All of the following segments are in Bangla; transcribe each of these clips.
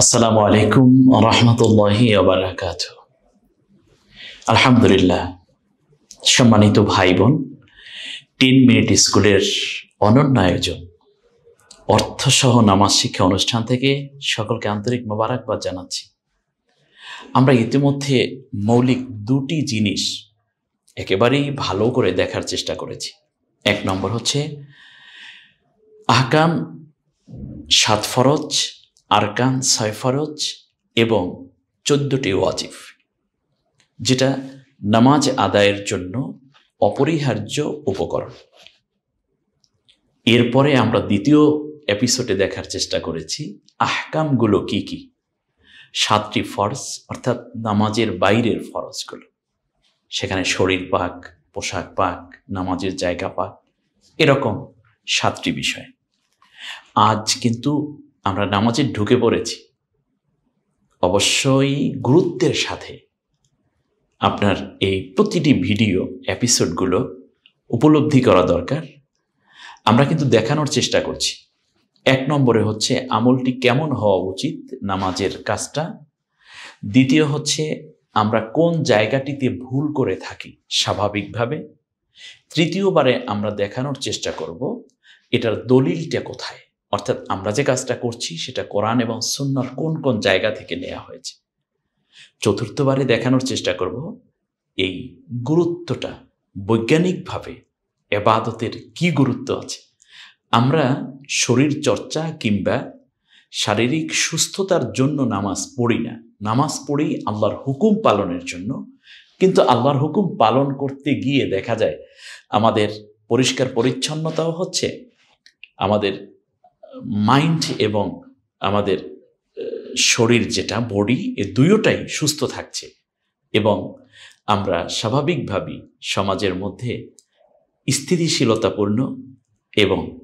আসসালামু আলাইকুম রহমতুল্লাহি আলহামদুলিল্লাহ, সম্মানিত ভাই বোন টেন মিনিট স্কুলের অনন্য আয়োজন, অর্থসহ নামাজ শিক্ষা অনুষ্ঠান থেকে সকলকে আন্তরিক মোবারকবাদ জানাচ্ছি। আমরা ইতিমধ্যে মৌলিক দুটি জিনিস একেবারেই ভালো করে দেখার চেষ্টা করেছি। এক নম্বর হচ্ছে, আহকাম সাত ফরজ আরকান ছয় ফরজ এবং চোদ্দটি ওয়াজিফ, যেটা নামাজ আদায়ের জন্য অপরিহার্য উপকরণ। এরপরে আমরা দ্বিতীয় এপিসোডে দেখার চেষ্টা করেছি, আহকামগুলো কি কি? সাতটি ফরজ, অর্থাৎ নামাজের বাইরের ফরজগুলো। সেখানে শরীর পাক, পোশাক পাক, নামাজের জায়গা পাক, এরকম সাতটি বিষয়। আজ কিন্তু আমরা নামাজে ঢুকে পড়েছি। অবশ্যই গুরুত্বের সাথে আপনার এই প্রতিটি ভিডিও, এপিসোডগুলো উপলব্ধি করা দরকার। আমরা কিন্তু দেখানোর চেষ্টা করছি। এক নম্বরে হচ্ছে আমলটি কেমন হওয়া উচিত নামাজের কাজটা। দ্বিতীয় হচ্ছে আমরা কোন জায়গাটিতে ভুল করে থাকি স্বাভাবিকভাবে। তৃতীয়বারে আমরা দেখানোর চেষ্টা করব এটার দলিলটা কোথায়। অর্থাৎ আমরা যে কাজটা করছি, সেটা কোরআন এবং সুন্নার কোন কোন জায়গা থেকে নেওয়া হয়েছে। চতুর্থবারে দেখানোর চেষ্টা করব, এই গুরুত্বটা বৈজ্ঞানিকভাবে এবাদতের কি গুরুত্ব আছে? আমরা শরীর চর্চা কিংবা শারীরিক সুস্থতার জন্য নামাজ পড়ি না। নামাজ পড়ি আল্লাহর হুকুম পালনের জন্য। কিন্তু আল্লাহর হুকুম পালন করতে গিয়ে দেখা যায়, আমাদের পরিষ্কার পরিচ্ছন্নতাও হচ্ছে, আমাদের মাইন্ড এবং আমাদের শরীর যেটা বডি এ দুয়োটাই সুস্থ থাকছে। এবং আমরা স্বাভাবিকভাবেই সমাজের মধ্যে স্থিতিশীলতাপূর্ণ এবং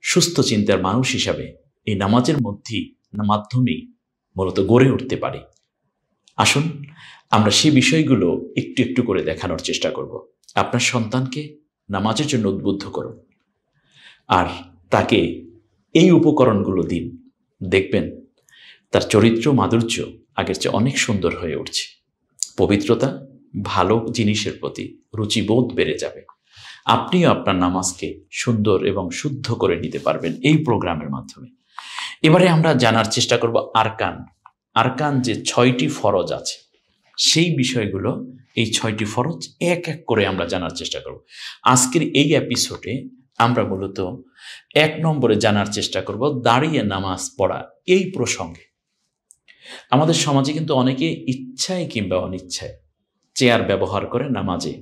সুস্থ চিন্তার মানুষ হিসাবে এই নামাজের মধ্যেই মাধ্যমেই মূলত গড়ে উঠতে পারি। আসুন, আমরা সেই বিষয়গুলো একটু একটু করে দেখানোর চেষ্টা করব। আপনার সন্তানকে নামাজের জন্য উদ্বুদ্ধ করুন। আর তাকে এই উপকরণগুলো দিন। দেখবেন, তার চরিত্র মাধুর্য আগের চেয়ে অনেক সুন্দর হয়ে উঠছে। পবিত্রতা ভালো জিনিসের প্রতি রুচিবোধ বেড়ে যাবে। আপনিও আপনার নামাজকে সুন্দর এবং শুদ্ধ করে নিতে পারবেন এই প্রোগ্রামের মাধ্যমে। এবারে আমরা জানার চেষ্টা করব আরকান। আরকান যে ছয়টি ফরজ আছে, সেই বিষয়গুলো, এই ছয়টি ফরজ এক এক করে আমরা জানার চেষ্টা করব। আজকের এই এপিসোডে আমরা মূলত এক নম্বরে জানার চেষ্টা করব দাঁড়িয়ে নামাজ পড়া এই প্রসঙ্গে। আমাদের সমাজে কিন্তু অনেকে ইচ্ছায় কিংবা অনিচ্ছায় চেয়ার ব্যবহার করে নামাজে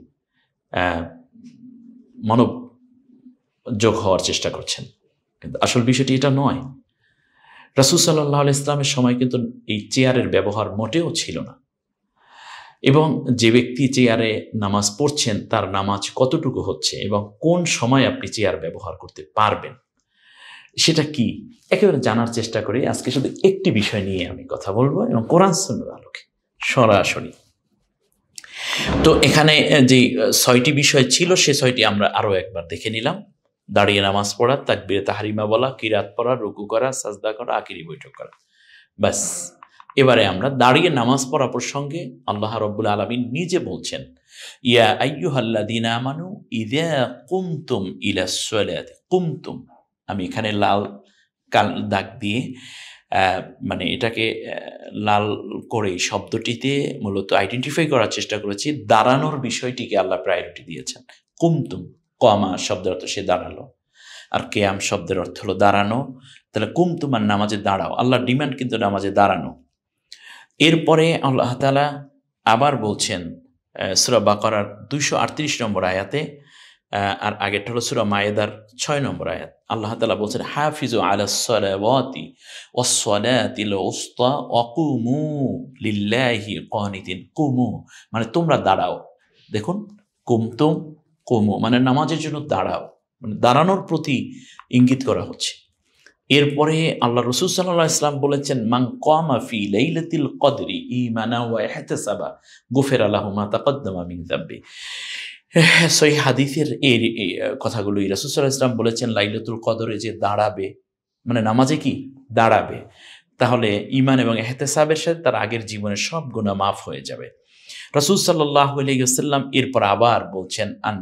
মানব যোগ হওয়ার চেষ্টা করছেন। কিন্তু আসল বিষয়টি এটা নয়। রাসুল সাল্লাহ ইসলামের সময় কিন্তু এই চেয়ারের ব্যবহার মোটেও ছিল না। এবং যে ব্যক্তি চেয়ারে নামাজ পড়ছেন, তার নামাজ কতটুকু হচ্ছে এবং কোন সময় আপনি চেয়ার ব্যবহার করতে পারবেন, সেটা কি? একেবারে জানার চেষ্টা করি। আজকে শুধু একটি বিষয় নিয়ে আমি কথা বলব এবং কোরআন সুন্নার আলোকে সরাসরি। তো এখানে যে ছয়টি বিষয় ছিল, সে ছয়টি আমরা আরও একবার দেখে নিলাম। দাঁড়িয়ে নামাজ পড়া, তাকবিরে তাহারিমা বলা, কিরাত পড়া, রুকু করা, সাজদা করা আকিরি বৈঠক করা। ব্যাস। এবারে আমরা দাঁড়িয়ে নামাজ পড়া প্রসঙ্গে আল্লাহ রব্বুল আলমিন নিজে বলছেন, ইয়া আইয়ুহাল্লাদিন আমানু ইদা কুমতুম ইলা কুমতুম, আমি এখানে লাল কাল দাগ দিয়ে মানে এটাকে লাল করে শব্দটিতে মূলত আইডেন্টিফাই করার চেষ্টা করেছি, দাঁড়ানোর বিষয়টিকে আল্লাহ প্রায়োরিটি দিয়েছেন। কুমতুম, কমা শব্দের অর্থ সে দাঁড়াল। আর কেয়াম শব্দের অর্থ হলো দাঁড়ানো। তাহলে কুমতুম আর নামাজে দাঁড়াও। আল্লাহর ডিমান্ড কিন্তু নামাজে দাঁড়ানো। এরপরে আল্লাহ তালা আবার বলছেন সুরা বাকরার দুইশো আটত্রিশ নম্বর আয়াতে আর আগেরটা হলো সুরা মায়েদার ছয় নম্বর আয়াত। আল্লাহ তালা বলছেন, হাফিজু অকুমু কুমু মানে তোমরা দাঁড়াও। দেখুন, কুমতুম কুমু মানে নামাজের জন্য দাঁড়াও। মানে দাঁড়ানোর প্রতি ইঙ্গিত করা হচ্ছে। এরপরে আল্লাহ রসুল সাল্লাহ ইসলাম বলেছেন মাং কমাফি লাইলাতিল কদরি ইমানা ওয়া ইহতিসাবা, গুফের আল্লাহ আল্লাহুমা তাকদ্দামা মিন যাব্বি সই হাদিসের এই কথাগুলো রাসুল সাল্লাহ ইসলাম বলেছেন, লাইলাতুল কদরে যে দাঁড়াবে মানে নামাজে কি? দাঁড়াবে। তাহলে ইমান এবং এহতেসাবের সাথে তার আগের জীবনের সব গুণা মাফ হয়ে যাবে। রসুল সাল্লাহ আলাইসাল্লাম এরপর আবার বলছেন, আন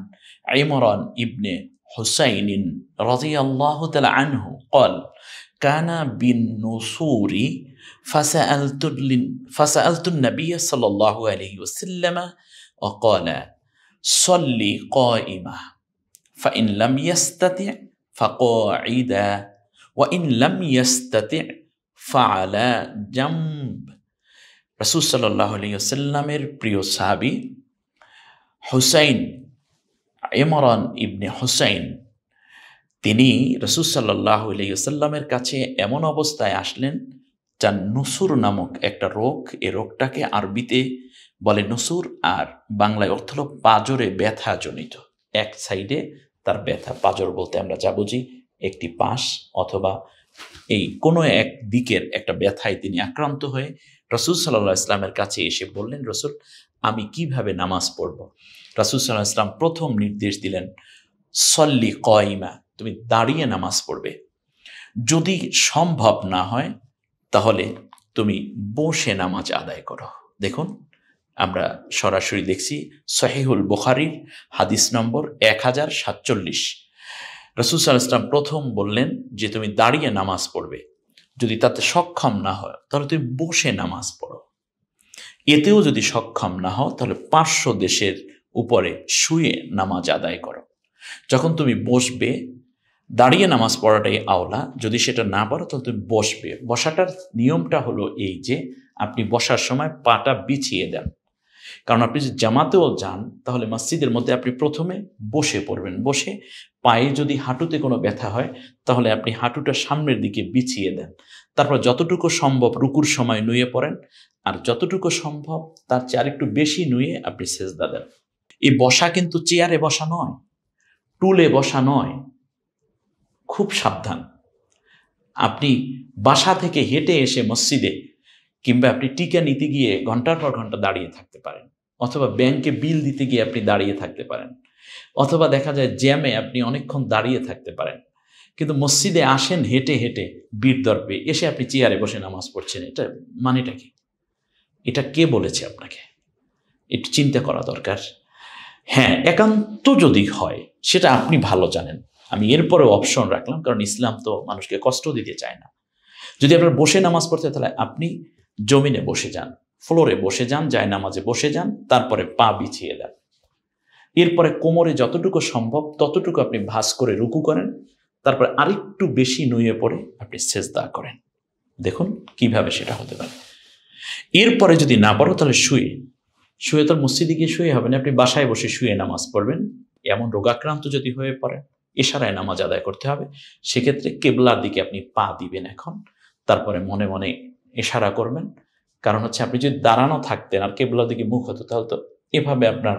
ইমরান ইবনে হুসাইনিন রাজি আল্লাহ তালা আনহু কল কানা বিন নুসুরি فسألت فسألت النبي صلى الله عليه وسلم وقال صل قائمة فإن لم يستطع فقاعدا وإن لم يستطع فعلى جنب রসুল সাল্লাহ আলিয়াল্লামের প্রিয় সাহাবি হুসাইন ইমরান ইবনে হোসাইন। তিনি রসুল সাল্লাহ আলিয়াল্লামের কাছে এমন অবস্থায় আসলেন যা নসুর নামক একটা রোগ। এ রোগটাকে আরবিতে বলে নসুর, আর বাংলায় অর্থ হল পাজরে ব্যথা জনিত এক সাইডে তার ব্যথা পাজর বলতে আমরা যা বুঝি, একটি পাশ অথবা এই কোনো এক দিকের একটা ব্যথায় তিনি আক্রান্ত হয়ে রসুল সাল্লাহ ইসলামের কাছে এসে বললেন, রসুল, আমি কীভাবে নামাজ পড়ব? রসুল সাল্লাহ ইসলাম প্রথম নির্দেশ দিলেন, সল্লি কয়মা, তুমি দাঁড়িয়ে নামাজ পড়বে। যদি সম্ভব না হয়, তাহলে তুমি বসে নামাজ আদায় করো। দেখুন, আমরা সরাসরি দেখছি সহিহুল বুখারির হাদিস নম্বর এক হাজার সাতচল্লিশ। রসুল ইসলাম প্রথম বললেন যে, তুমি দাঁড়িয়ে নামাজ পড়বে। যদি তাতে সক্ষম না হয়, তাহলে তুমি বসে নামাজ পড়ো। এতেও যদি সক্ষম না হও, তাহলে পাঁচশো দেশের উপরে শুয়ে নামাজ আদায় করো। যখন তুমি বসবে, দাঁড়িয়ে নামাজ পড়াটাই আওলা। যদি সেটা না পারো, তাহলে তুমি বসবে। বসাটার নিয়মটা হলো এই যে, আপনি বসার সময় পাটা বিছিয়ে দেন। কারণ আপনি যদি জামাতেও যান, তাহলে মসজিদের মধ্যে আপনি প্রথমে বসে পড়বেন। বসে পায়ে যদি হাঁটুতে কোনো ব্যথা হয়, তাহলে আপনি হাঁটুটা সামনের দিকে বিছিয়ে দেন। তারপর যতটুকু সম্ভব রুকুর সময় নুয়ে পড়েন, আর যতটুকু সম্ভব তার চেয়ে আরেকটু বেশি নুয়ে আপনি সেজদা দেন। এই বসা কিন্তু চেয়ারে বসা নয়, টুলে বসা নয়, খুব সাবধান। আপনি বাসা থেকে হেঁটে এসে মসজিদে কিংবা আপনি টিকা নিতে গিয়ে ঘণ্টার পর ঘণ্টা দাঁড়িয়ে থাকতে পারেন। অথবা ব্যাংকে বিল দিতে গিয়ে আপনি দাঁড়িয়ে থাকতে পারেন। অথবা দেখা যায় জ্যামে আপনি অনেকক্ষণ দাঁড়িয়ে থাকতে পারেন। কিন্তু মসজিদে আসেন হেঁটে হেঁটে বীর দর্পে এসে আপনি চেয়ারে বসে নামাজ পড়ছেন। এটা মানেটা কি? এটা কে বলেছে আপনাকে? একটু চিন্তা করা দরকার। হ্যাঁ একান্ত যদি হয়, সেটা আপনি ভালো জানেন। আমি এরপরে অপশন রাখলাম, কারণ ইসলাম তো মানুষকে কষ্ট দিতে চায় না। যদি আপনার বসে নামাজ পড়তে, তাহলে আপনি জমিনে বসে যান, ফ্লোরে বসে যান যায় নামাজে বসে যান, তারপরে পা বিছিয়ে দেন। এরপরে কোমরে যতটুকু সম্ভব ততটুকু আপনি ভাস করে রুকু করেন, তারপরে আরেকটু বেশি নুয়ে পড়ে আপনি সেজদা করেন। দেখুন কীভাবে সেটা হতে পারে। এরপরে যদি না পারো তাহলে শুয়ে। শুয়ে তোর মসজিদে গিয়ে শুয়ে হবে না, আপনি বাসায় বসে শুয়ে নামাজ পড়বেন। এমন রোগাক্রান্ত যদি হয়ে পড়ে এশারায় নামাজ আদায় করতে হবে। সেক্ষেত্রে কেবলার দিকে আপনি পা দিবেন এখন, তারপরে মনে মনে এশারা করবেন। কারণ হচ্ছে আপনি যদি দাঁড়ানো থাকতেন আর কেবলার দিকে মুখ হতো, তাহলে তো এভাবে আপনার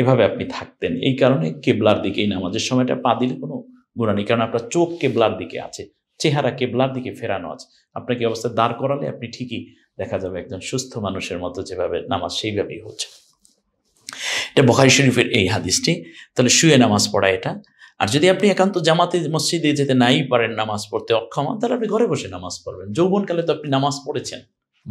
এভাবে আপনি থাকতেন। এই কারণে কেবলার দিকে এই নামাজের সময়টা পা দিলে কোনো গুণা নেই। কারণ আপনার চোখ কেবলার দিকে আছে, চেহারা কেবলার দিকে ফেরানো আছে। আপনাকে অবস্থা দাঁড় করালে আপনি ঠিকই দেখা যাবে একজন সুস্থ মানুষের মতো যেভাবে নামাজ সেইভাবেই হচ্ছে। এটা বখারি শরীফের এই হাদিসটি। তাহলে শুয়ে নামাজ পড়া এটা। আর যদি আপনি একান্ত জামাতে মসজিদে যেতে নাই পারেন নামাজ পড়তে অক্ষম, তাহলে আপনি ঘরে বসে নামাজ পড়বেন। যৌবনকালে তো আপনি নামাজ পড়েছেন।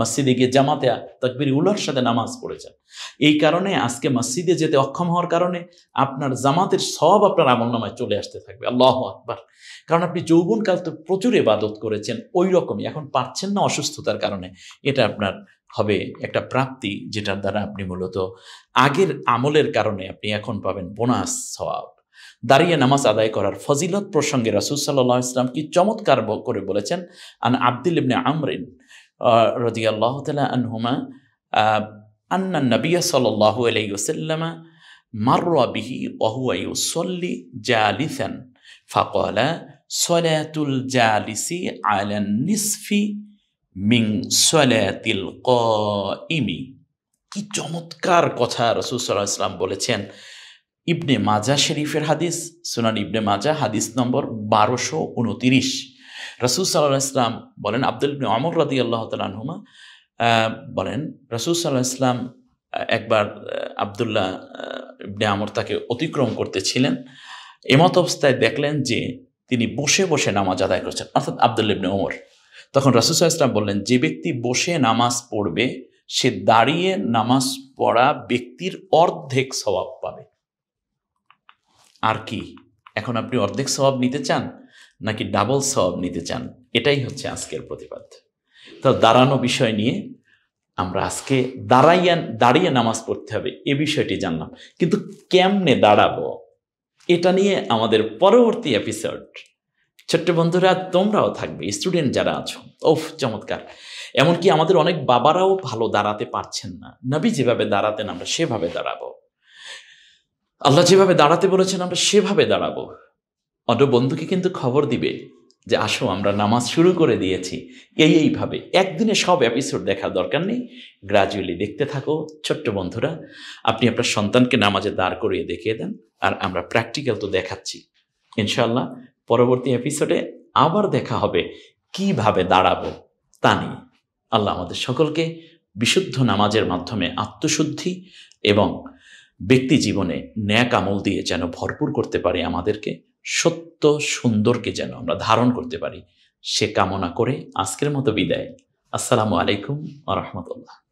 মসজিদে গিয়ে জামাতে তকবির উলার সাথে নামাজ পড়েছেন। এই কারণে আজকে মসজিদে যেতে অক্ষম হওয়ার কারণে আপনার জামাতের সব আপনার আমল নামায় চলে আসতে থাকবে। আল্লাহ আকবার। কারণ আপনি যৌবনকাল তো প্রচুর এবাদত করেছেন, ওই রকমই। এখন পারছেন না অসুস্থতার কারণে। এটা আপনার হবে একটা প্রাপ্তি, যেটার দ্বারা আপনি মূলত আগের আমলের কারণে আপনি এখন পাবেন বোনাস সওয়াব। দাঁড়িয়ে নামাজ আদায় করার ফজিলত প্রসঙ্গে রাসুল সাল্লাহ ইসলাম কি চমৎকার করে বলেছেন? আন আব্দুল ইবনে আমরিন রদি আল্লাহ আনহুমা আন্না নবিয়া সাল্লাহ আলাইসাল্লামা মাররা বিহি ওহুয়া ইউসল্লি জালিসান। ফাকলা, সলাতুল জালিসি আলান নিসফি মিং সলাতিল ইমি কি চমৎকার কথা রসুল সাল্লাহ ইসলাম বলেছেন। ইবনে মাজা শরীফের হাদিস, সুনান ইবনে মাজা হাদিস নম্বর বারোশো উনতিরিশ। রসুল সাল্লাহ ইসলাম বলেন, আব্দুল ইবনে অমর রাদি আল্লাহ তালহুমা বলেন, রসুল সাল্লাহ ইসলাম একবার আবদুল্লাহ ইবনে আমর তাকে অতিক্রম করতেছিলেন। এমত অবস্থায় দেখলেন যে তিনি বসে বসে নামাজ আদায় করছেন, অর্থাৎ আবদুল্লা ইবনে ওমর। তখন রাসুসাহ ইসলাম বললেন, যে ব্যক্তি বসে নামাজ পড়বে, সে দাঁড়িয়ে নামাজ পড়া ব্যক্তির অর্ধেক স্বভাব পাবে। আর কি? এখন আপনি অর্ধেক স্বভাব নিতে চান, নাকি ডাবল স্বভাব নিতে চান? এটাই হচ্ছে আজকের প্রতিবাদ। তো দাঁড়ানো বিষয় নিয়ে আমরা আজকে দাঁড়াইয়া, দাঁড়িয়ে নামাজ পড়তে হবে, এ বিষয়টি জানলাম। কিন্তু কেমনে দাঁড়াবো? এটা নিয়ে আমাদের পরবর্তী এপিসোড ছোট্ট বন্ধুরা, তোমরাও থাকবে স্টুডেন্ট যারা আছো। ওফ, চমৎকার। এমনকি আমাদের অনেক বাবারাও ভালো দাঁড়াতে পারছেন না। নবী যেভাবে দাঁড়াতেন, আমরা সেভাবে দাঁড়াবো। আল্লাহ যেভাবে দাঁড়াতে বলেছেন, আমরা সেভাবে দাঁড়াবো। অন্য বন্ধুকে কিন্তু খবর দিবে যে, আসো, আমরা নামাজ শুরু করে দিয়েছি। এই এইভাবে। একদিনে সব এপিসোড দেখার দরকার নেই। গ্রাজুয়ালি দেখতে থাকো, ছোট্ট বন্ধুরা। আপনি আপনার সন্তানকে নামাজে দাঁড় করিয়ে দেখিয়ে দেন, আর আমরা প্র্যাকটিক্যাল তো দেখাচ্ছি। ইনশাল্লাহ পরবর্তী এপিসোডে আবার দেখা হবে কীভাবে দাঁড়াবো তা নিয়ে। আল্লাহ আমাদের সকলকে বিশুদ্ধ নামাজের মাধ্যমে আত্মশুদ্ধি এবং ব্যক্তি জীবনে ন্যাক আমল দিয়ে যেন ভরপুর করতে পারে আমাদেরকে, সত্য সুন্দরকে যেন আমরা ধারণ করতে পারি, সে কামনা করে আজকের মতো বিদায়। আসসালামু আলাইকুম আ রহমতুল্লাহ।